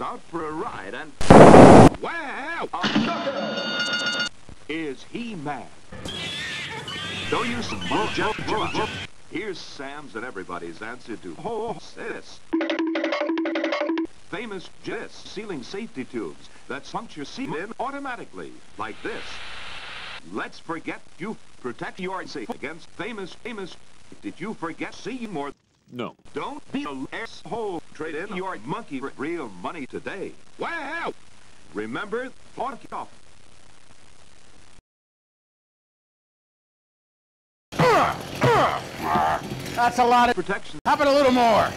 out for a ride and... Wow! Is he mad? Don't jump, jump, jump. Here's Sam's and everybody's answer to oh, this. Famous Jess sealing safety tubes that puncture semen automatically, like this. Let's forget you protect your safe against famous, famous. Did you forget Seymour? No. Don't be a asshole. Trade in your monkey for real money today. Wow! Remember, fuck off. That's a lot of Protection. How about a little more?